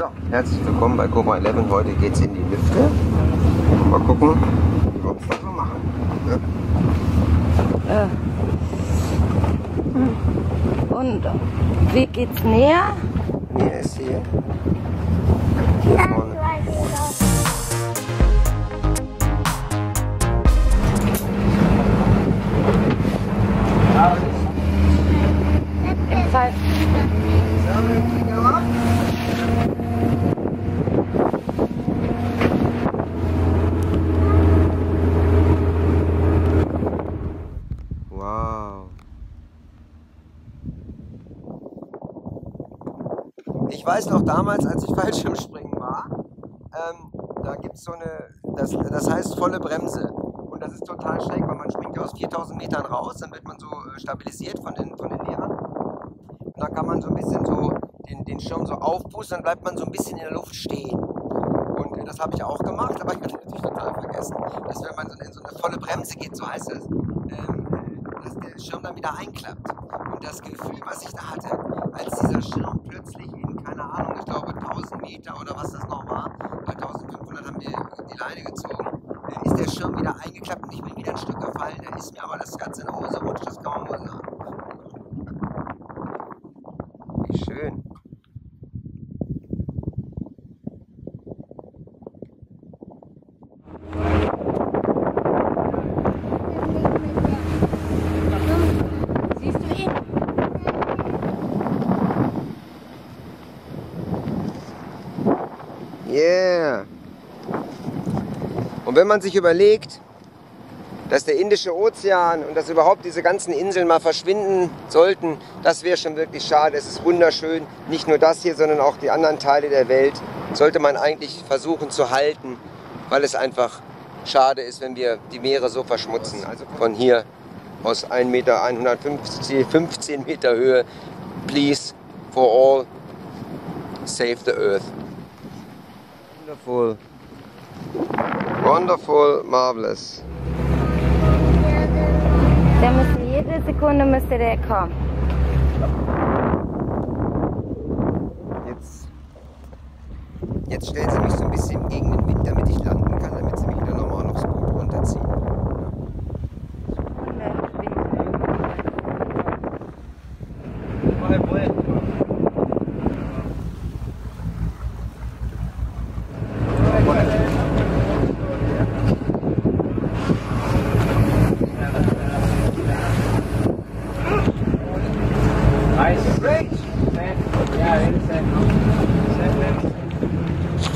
So, herzlich willkommen bei Cobra 11. Heute geht's in die Lüfte. Mal gucken, wie wir das so machen. Ja. Äh. Und wie geht's näher? Mir ist hier, hier vorne. Fall. Wow. Ich weiß noch damals, als ich Fallschirmspringen war, ähm, da gibt es so eine, das, das heißt volle Bremse. Und das ist total schräg, weil man springt ja aus 4000 Metern raus, dann wird man so äh, stabilisiert von den, von den Lehrern. Und dann kann man so ein bisschen so den, den Schirm so aufpusten, dann bleibt man so ein bisschen in der Luft stehen. Und äh, das habe ich auch gemacht, aber ich hatte natürlich total vergessen, dass wenn man so in so eine volle Bremse geht, so heißt es, ähm, dass der Schirm dann wieder einklappt. Und das Gefühl, was ich da hatte, als dieser Schirm plötzlich in, keine Ahnung, ich glaube 1000 Meter oder was das noch war, bei 1500 haben wir die Leine gezogen, äh, ist der Schirm wieder eingeklappt und ich bin wieder ein Stück gefallen. Da ist mir aber das Ganze in die Hose rutscht, das kann man wohl sagen. Yeah. Und wenn man sich überlegt, dass der Indische Ozean und dass überhaupt diese ganzen Inseln mal verschwinden sollten, das wäre schon wirklich schade. Es ist wunderschön. Nicht nur das hier, sondern auch die anderen Teile der Welt sollte man eigentlich versuchen zu halten, weil es einfach schade ist, wenn wir die Meere so verschmutzen. Also von hier aus 1 Meter 150, 15 Meter Höhe, please, for all, save the earth. Wonderful. Wonderful, marvelous. Der müsste jede Sekunde müsste der kommen. Jetzt, jetzt stellt sie mich so ein bisschen gegen den Wind, damit ich landen kann, damit sie mich wieder normal aufs Boot runterzieht.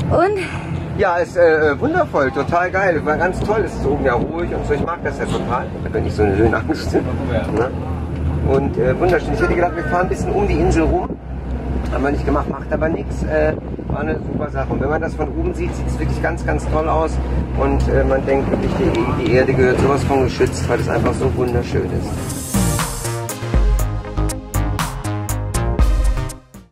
Und? Ja, ist äh, wundervoll, total geil, war ganz toll. Es ist oben ja ruhig und so. Ich mag das ja total, wenn ich so eine Höhenangst ne? Und äh, wunderschön. Ich hätte gedacht, wir fahren ein bisschen um die Insel rum. Haben wir nicht gemacht, macht aber nichts. Äh, war eine super Sache. Und wenn man das von oben sieht, sieht es wirklich ganz, ganz toll aus. Und äh, man denkt wirklich, die, die Erde gehört sowas von geschützt, weil es einfach so wunderschön ist.